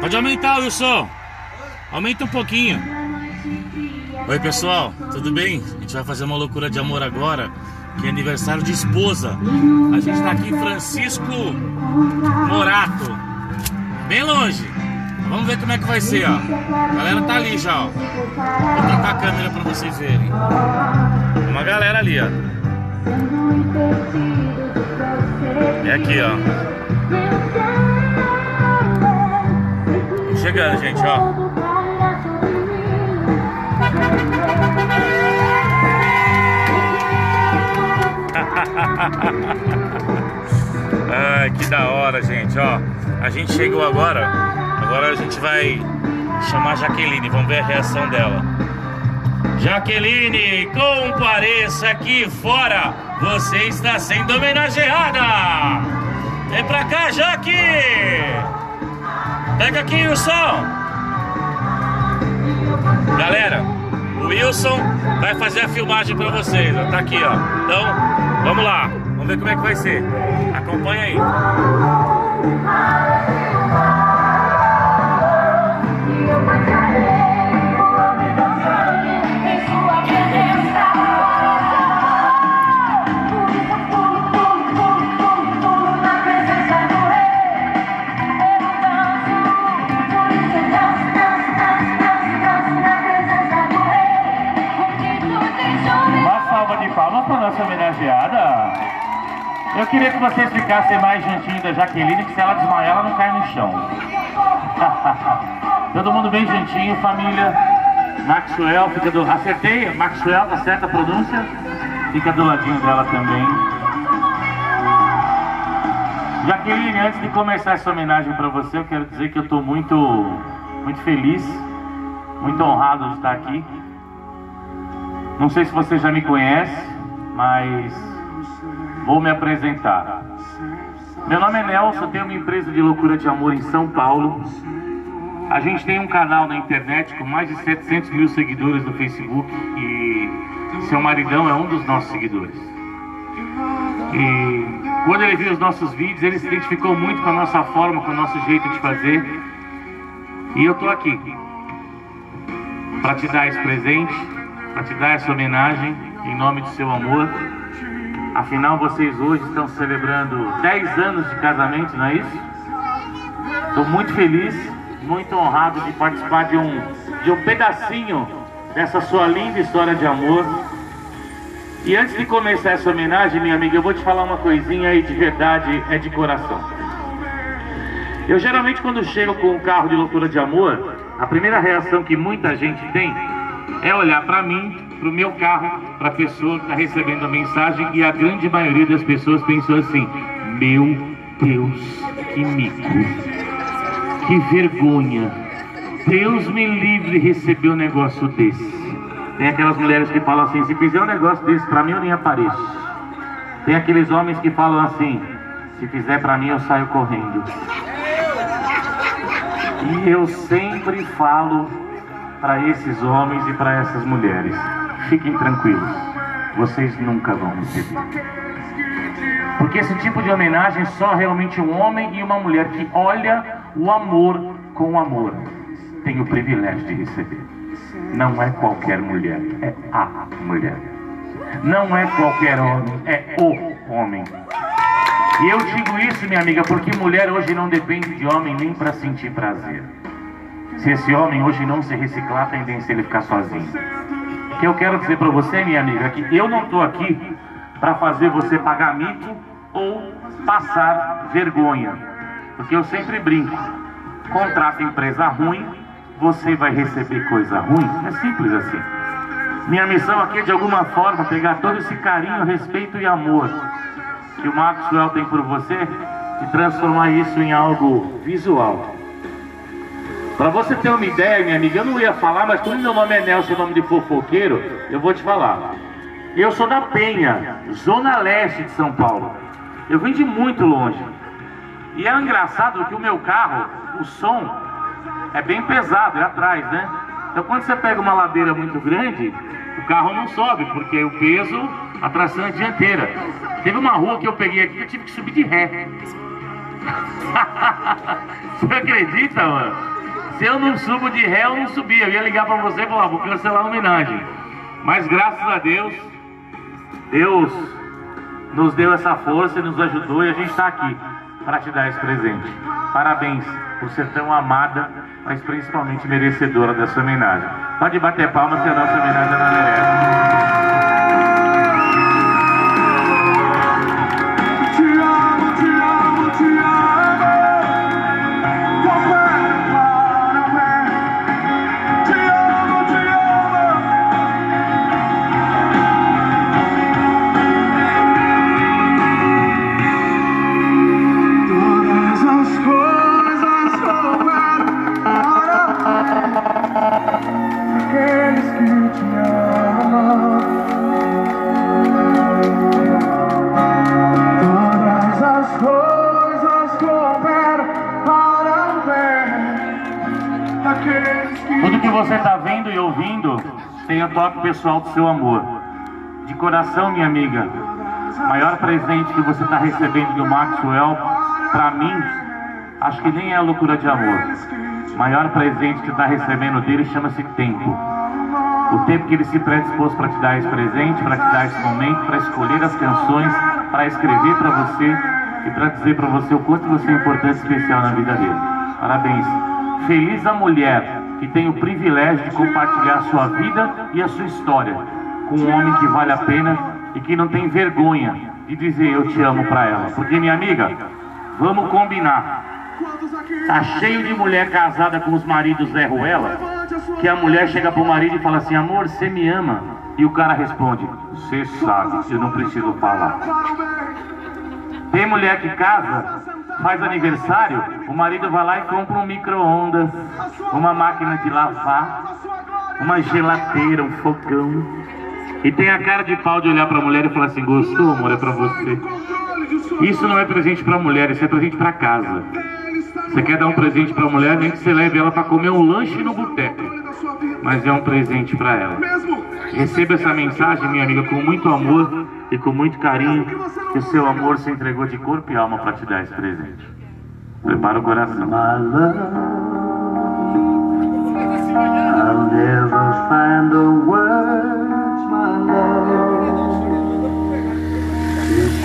Pode aumentar, Wilson. Aumenta um pouquinho. Oi, pessoal. Tudo bem? A gente vai fazer uma loucura de amor agora, que é aniversário de esposa. A gente tá aqui em Francisco Morato. Bem longe. Vamos ver como é que vai ser, ó. A galera tá ali já, ó. Vou trocar a câmera pra vocês verem. Uma galera ali, ó. É aqui, ó. Chegando, gente, ó. Ai, que da hora, gente, ó. A gente chegou agora. Agora a gente vai chamar a Jaqueline. Vamos ver a reação dela. Jaqueline, compareça aqui fora. Você está sendo homenageada. Vem pra cá, Jaque. Pega aqui, Wilson. Galera, o Wilson vai fazer a filmagem pra vocês. Ó. Tá aqui, ó. Então, vamos lá. Vamos ver como é que vai ser. Acompanha aí. Vocês ficassem mais juntinho da Jaqueline, que se ela desmaiar, ela não cai no chão. Todo mundo bem juntinho, família. Maxwell, fica do. Acertei? Maxwell, tá certa a pronúncia? Fica do ladinho dela também. Jaqueline, antes de começar essa homenagem para você, eu quero dizer que eu estou muito, muito feliz, muito honrado de estar aqui. Não sei se você já me conhece, mas vou me apresentar. Meu nome é Nelson, tenho uma empresa de loucura de amor em São Paulo. A gente tem um canal na internet com mais de 700 mil seguidores no Facebook e seu maridão é um dos nossos seguidores. E quando ele viu os nossos vídeos, ele se identificou muito com a nossa forma, com o nosso jeito de fazer. E eu tô aqui para te dar esse presente, para te dar essa homenagem em nome do seu amor. Afinal, vocês hoje estão celebrando 10 anos de casamento, não é isso? Estou muito feliz, muito honrado de participar de um, de um pedacinho dessa sua linda história de amor. E antes de começar essa homenagem, minha amiga, eu vou te falar uma coisinha aí de verdade, é de coração. Eu geralmente quando chego com um carro de loucura de amor, a primeira reação que muita gente tem é olhar para mim, para o meu carro, para a pessoa que está recebendo a mensagem e a grande maioria das pessoas pensou assim: Meu Deus, que mico, que vergonha, Deus me livre receber um negócio desse. Tem aquelas mulheres que falam assim: Se fizer um negócio desse para mim, eu nem apareço. Tem aqueles homens que falam assim: Se fizer para mim, eu saio correndo. E eu sempre falo para esses homens e para essas mulheres: fiquem tranquilos, vocês nunca vão receber. Porque esse tipo de homenagem só realmente um homem e uma mulher que olha o amor com amor tem o privilégio de receber. Não é qualquer mulher, é a mulher. Não é qualquer homem, é o homem. E eu digo isso, minha amiga, porque mulher hoje não depende de homem nem para sentir prazer. Se esse homem hoje não se reciclar, a tendência é ele ficar sozinho. Que eu quero dizer para você, minha amiga, é que eu não estou aqui para fazer você pagar mico ou passar vergonha. Porque eu sempre brinco. Contrata empresa ruim, você vai receber coisa ruim. É simples assim. Minha missão aqui é de alguma forma pegar todo esse carinho, respeito e amor que o Maxwell tem por você e transformar isso em algo visual. Para você ter uma ideia, minha amiga, eu não ia falar, mas como meu nome é Nelson, nome de fofoqueiro, eu vou te falar. Eu sou da Penha, zona leste de São Paulo. Eu vim de muito longe. E é engraçado que o meu carro, o som é bem pesado, é atrás, né? Então quando você pega uma ladeira muito grande, o carro não sobe, porque o peso, a tração é dianteira. Teve uma rua que eu peguei aqui que eu tive que subir de ré. Você acredita, mano? Se eu não subo de ré, eu não subi. Eu ia ligar para você e falar, vou cancelar a homenagem. Mas graças a Deus, Deus nos deu essa força e nos ajudou e a gente está aqui para te dar esse presente. Parabéns por ser tão amada, mas principalmente merecedora dessa homenagem. Pode bater palmas que a nossa homenagem não merece. Pessoal do seu amor. De coração, minha amiga, maior presente que você está recebendo do Maxwell, para mim, acho que nem é a loucura de amor. Maior presente que está recebendo dele chama-se tempo. O tempo que ele se predispôs para te dar esse presente, para te dar esse momento, para escolher as canções, para escrever para você e para dizer para você o quanto você é importante e especial na vida dele. Parabéns. Feliz a mulher que tem o privilégio de compartilhar a sua vida e a sua história com um homem que vale a pena e que não tem vergonha de dizer eu te amo para ela. Porque, minha amiga, vamos combinar. Tá cheio de mulher casada com os maridos Zé Ruela, que a mulher chega pro marido e fala assim, amor, você me ama? E o cara responde, você sabe, eu não preciso falar. Tem mulher que casa, faz aniversário, o marido vai lá e compra um micro-ondas, uma máquina de lavar, uma geladeira, um fogão. E tem a cara de pau de olhar pra mulher e falar assim, gostou, amor, é pra você. Isso não é presente pra mulher, isso é presente pra casa. Você quer dar um presente pra mulher, nem que você leve ela pra comer um lanche no boteco. Mas é um presente pra ela. Receba essa mensagem, minha amiga, com muito amor e com muito carinho, que seu amor se entregou de corpo e alma para te dar esse presente. Prepara o coração.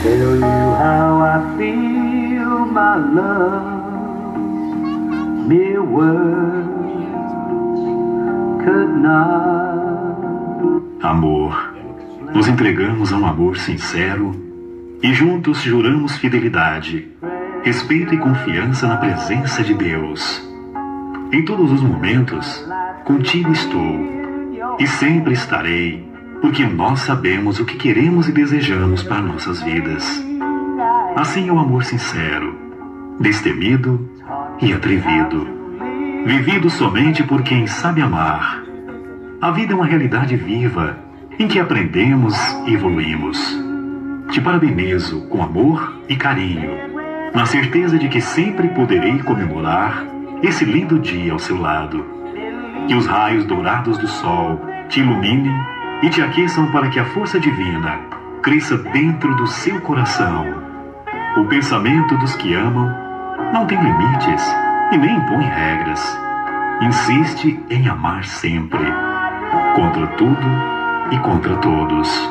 Tell you how I feel, my love. Mere words could not. Amor. Nos entregamos a um amor sincero e juntos juramos fidelidade, respeito e confiança na presença de Deus. Em todos os momentos, contigo estou e sempre estarei, porque nós sabemos o que queremos e desejamos para nossas vidas. Assim é o amor sincero, destemido e atrevido, vivido somente por quem sabe amar. A vida é uma realidade viva em que aprendemos e evoluímos. Te parabenizo com amor e carinho, na certeza de que sempre poderei comemorar esse lindo dia ao seu lado. Que os raios dourados do sol te iluminem e te aqueçam para que a força divina cresça dentro do seu coração. O pensamento dos que amam não tem limites e nem impõe regras. Insiste em amar sempre, contra tudo e contra todos,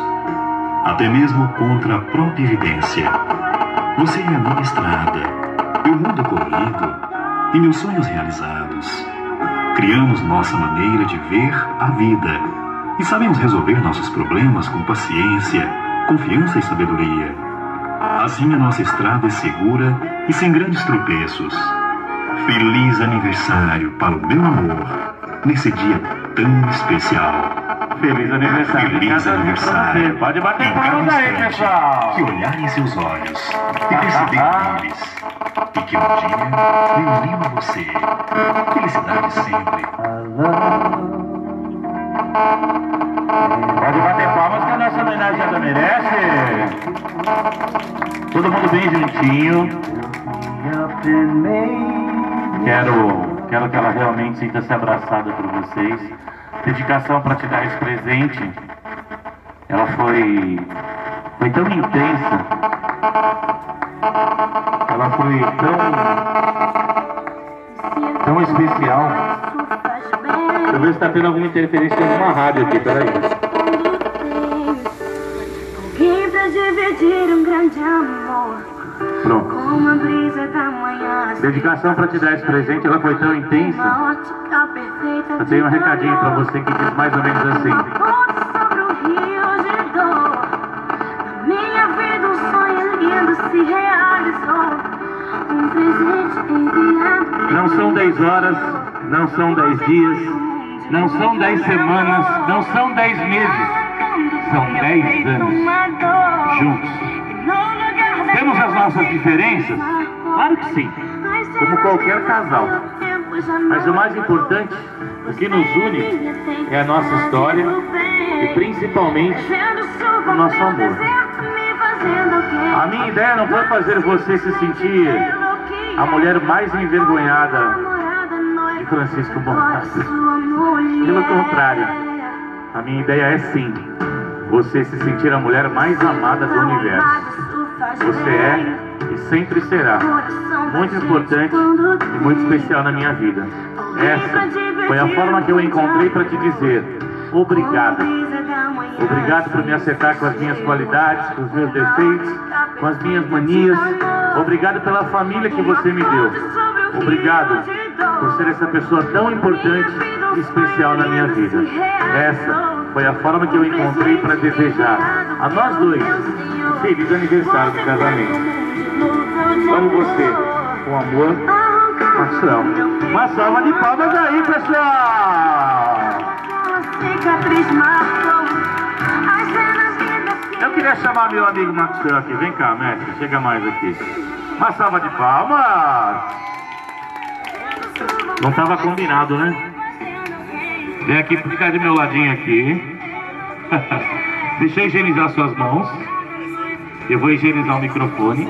até mesmo contra a própria evidência. Você é a minha estrada, meu mundo colorido e meus sonhos realizados. Criamos nossa maneira de ver a vida e sabemos resolver nossos problemas com paciência, confiança e sabedoria. Assim a nossa estrada é segura e sem grandes tropeços. Feliz aniversário para o meu amor nesse dia tão especial. Feliz aniversário. Feliz aniversário. Pode bater palmas aí, instante, pessoal. Que olhar em seus olhos e perceber neles. E que um dia me uniu a você. Felicidade sempre. Pode bater palmas que a nossa homenageada merece. Todo mundo bem juntinho. Quero, quero que ela realmente sinta-se abraçada por vocês. Dedicação para te dar esse presente. Ela foi, foi tão intensa. Ela foi tão, tão especial eu ver se tá tendo alguma interferência em alguma rádio aqui, peraí. Alguém pra dividir um grande amor Pronto. Como a brisa da manhã Dedicação pra te dar esse presente, ela foi tão intensa. Eu tenho um recadinho pra você que diz mais ou menos assim. sobre o rio de dor Na minha vida um sonho lindo se realizou Um presente enviado Não são 10 horas, não são 10 dias, não são 10 semanas, não são 10 meses, são 10 anos juntos. Temos as nossas diferenças? Claro que sim, como qualquer casal. Mas o mais importante, o que nos une, é a nossa história e principalmente o nosso amor. A minha ideia não foi fazer você se sentir a mulher mais envergonhada de Francisco Morato. Pelo contrário, a minha ideia é sim, você se sentir a mulher mais amada do universo. Você é e sempre será muito importante e muito especial na minha vida. Essa foi a forma que eu encontrei para te dizer obrigado. Obrigado por me acertar com as minhas qualidades, com os meus defeitos, com as minhas manias. Obrigado pela família que você me deu. Obrigado por ser essa pessoa tão importante e especial na minha vida. Essa foi a forma que eu encontrei para desejar a nós dois um feliz aniversário de casamento. Amo você com amor, Marcel. Uma salva de palmas aí, pessoal! Eu queria chamar meu amigo Maxwell aqui. Vem cá, mestre. Chega mais aqui. Uma salva de palmas. Não estava combinado, né? Vem aqui, fica de meu ladinho aqui. Deixa eu higienizar suas mãos. Eu vou higienizar o microfone.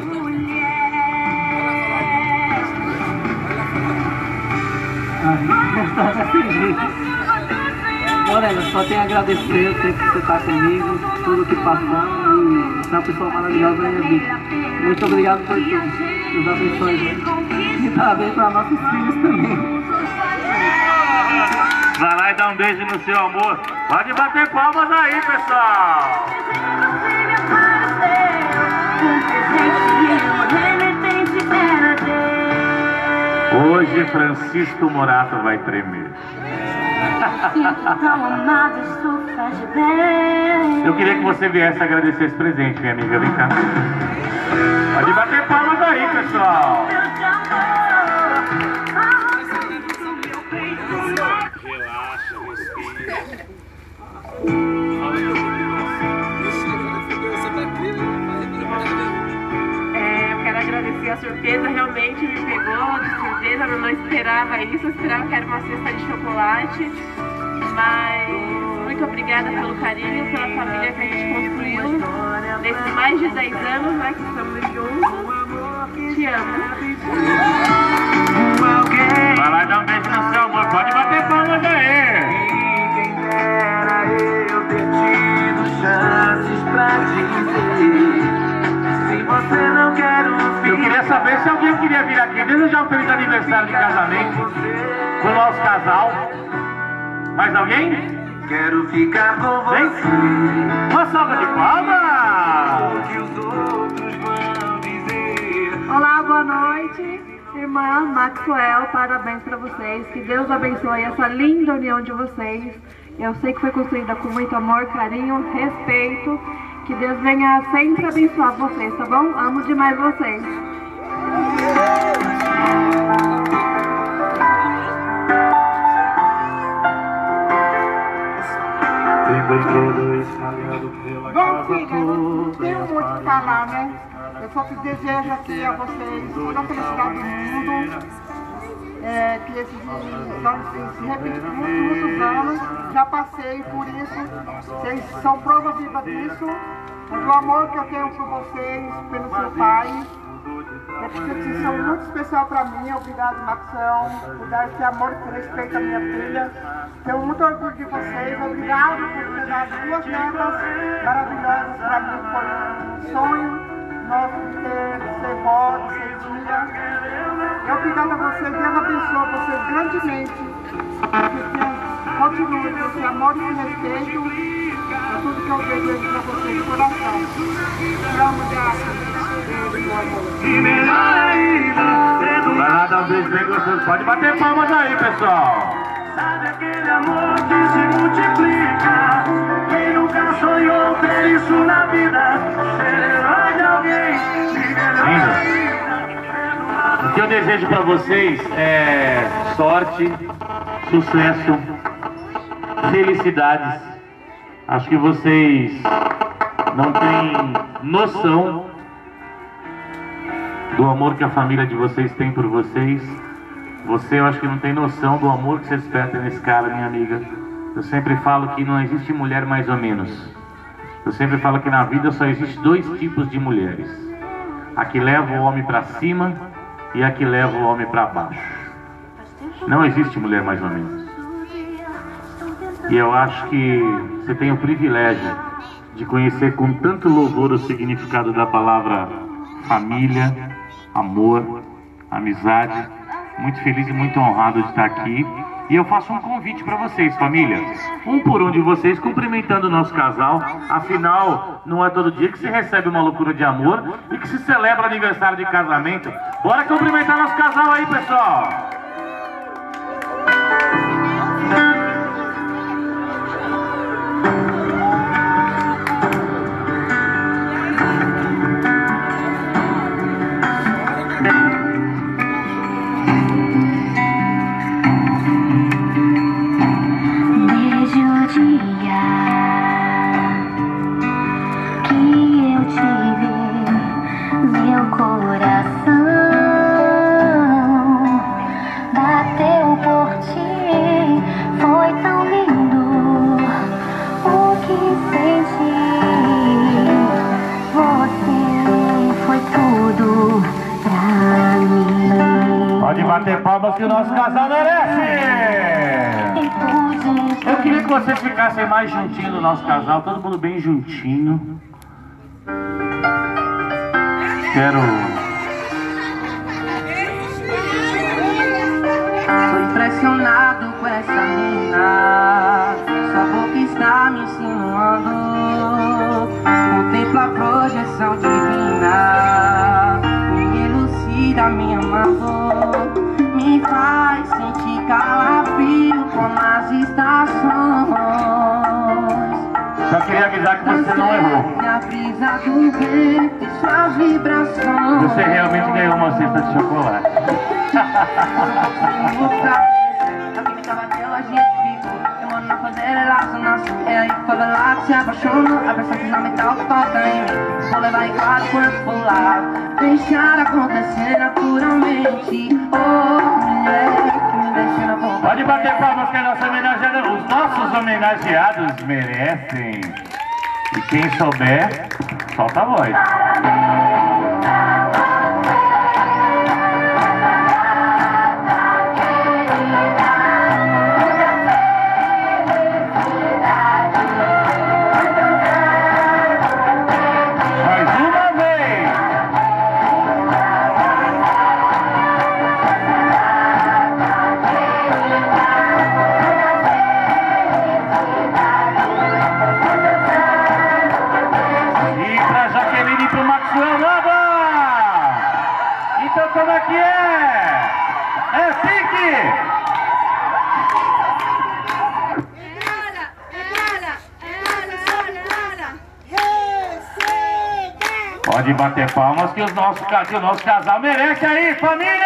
Morena, só tenho a agradecer o tempo que você está comigo, tudo que passamos e você é uma pessoa maravilhosa na minha vida. Muito obrigado por tudo. Deus abençoe, gente. E parabéns para nossos filhos também. Vai lá e dá um beijo no seu amor. Pode bater palmas aí, pessoal. Hoje Francisco Morato vai tremer. Eu queria que você viesse agradecer esse presente, minha amiga. Vem cá. Pode bater palmas aí, pessoal. Relaxa, respira. agradecer a surpresa, realmente me pegou de surpresa, eu não esperava isso, eu esperava que era uma cesta de chocolate, mas muito obrigada pelo carinho, pela família que a gente construiu nesses mais de 10 anos né, que estamos juntos. Te amo. Um feliz aniversário de casamento com o nosso casal. Mais alguém? Quero ficar com Vem. você Uma salva de palmas. que os outros vão dizer Olá, boa noite. Irmã Maxwell, parabéns para vocês. Que Deus abençoe essa linda união de vocês. Eu sei que foi construída com muito amor, carinho, respeito. Que Deus venha sempre abençoar vocês, tá bom? Amo demais vocês. Falar, né? Eu só te desejo aqui a vocês toda a felicidade do mundo. É, que esses se, repetem por muitos, anos. Já passei por isso. Vocês são prova viva disso. Mas o amor que eu tenho por vocês, pelo seu pai. É vocês são muito especial para mim. Obrigado, Maxão, por dar esse amor e respeito à minha filha. Tenho muito orgulho de vocês. Obrigado por ter dado duas netas maravilhosas para mim. Sonho nosso de ter, de ser de ser tia. E obrigado a vocês. Deus abençoe vocês grandemente. Que continue com esse amor e respeito. É tudo que eu desejo para vocês de coração. Te amo, amor. Vai lá dar um beijo bem gostoso. Pode bater palmas aí, pessoal. Sabe aquele amor que se multiplica? Isso na vida? Ser herói de alguém, Lindo. O que eu desejo para vocês é sorte, sucesso, felicidades. Acho que vocês não têm noção do amor que a família de vocês tem por vocês. Você, eu acho que não tem noção do amor que vocês perdem nesse cara, minha amiga. Eu sempre falo que não existe mulher mais ou menos. Eu sempre falo que na vida só existe dois tipos de mulheres: a que leva o homem para cima e a que leva o homem para baixo. Não existe mulher mais ou menos. E eu acho que você tem o privilégio de conhecer com tanto louvor o significado da palavra família, amor, amizade. Muito feliz e muito honrado de estar aqui. E eu faço um convite para vocês, família. Um por um de vocês cumprimentando o nosso casal. Afinal, não é todo dia que se recebe uma loucura de amor e que se celebra aniversário de casamento. Bora cumprimentar nosso casal aí, pessoal. Que o nosso casal merece! Eu queria que vocês ficassem mais juntinho do nosso casal, todo mundo bem juntinho. Quero. Tô impressionado com essa mina que você não errou. Você realmente ganhou uma cesta de chocolate. É aí que foi lá que se apaixonou A pressão fundamental que toca em mim Vou levar em cada corpo pro lado. Deixar acontecer naturalmente. Oh, mulher que me deixa na boca. Pode bater palmas que a nossa homenageada, os nossos homenageados merecem. E quem souber, solta a voz. Bater palmas que, os nossos, ca- que o nosso casal merece aí, família!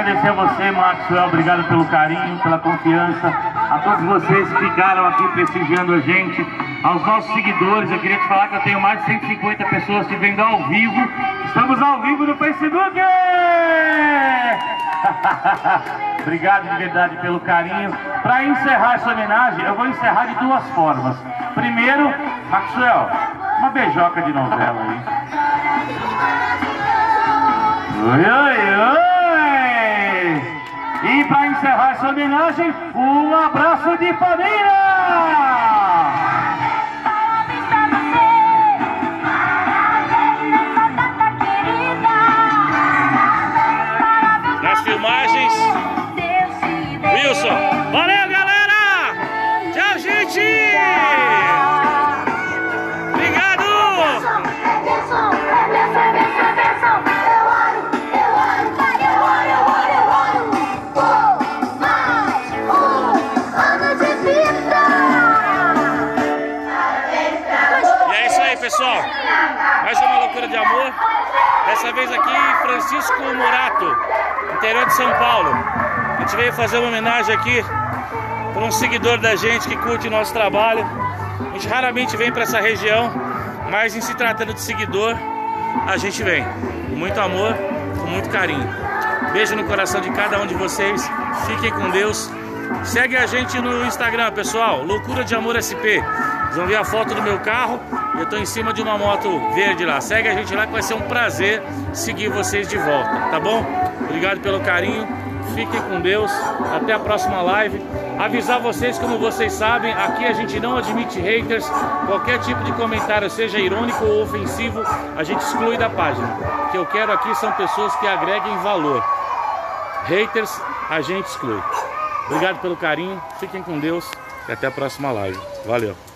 Agradecer a você, Maxwell, obrigado pelo carinho, pela confiança, a todos vocês que ficaram aqui prestigiando a gente, aos nossos seguidores. Eu queria te falar que eu tenho mais de 150 pessoas te vendo ao vivo. Estamos ao vivo no Facebook! Obrigado de verdade pelo carinho. Para encerrar essa homenagem, eu vou encerrar de duas formas. Primeiro, Maxwell, uma beijoca de novela aí. Oi, oi, oi! E para encerrar essa homenagem, um abraço de família! Dessa vez aqui em Francisco Morato, interior de São Paulo. A gente veio fazer uma homenagem aqui para um seguidor da gente que curte o nosso trabalho. A gente raramente vem para essa região, mas em se tratando de seguidor, a gente vem. Com muito amor, com muito carinho. Beijo no coração de cada um de vocês. Fiquem com Deus. Segue a gente no Instagram, pessoal. Loucura de Amor SP. Vão ver a foto do meu carro. Eu tô em cima de uma moto verde lá. Segue a gente lá que vai ser um prazer seguir vocês de volta, tá bom? Obrigado pelo carinho. Fiquem com Deus. Até a próxima live. Avisar vocês, como vocês sabem, aqui a gente não admite haters. Qualquer tipo de comentário, seja irônico ou ofensivo, a gente exclui da página. O que eu quero aqui são pessoas que agreguem valor. Haters, a gente exclui. Obrigado pelo carinho. Fiquem com Deus e até a próxima live. Valeu.